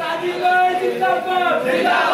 Stadilöi, Zitappa! Zitappa!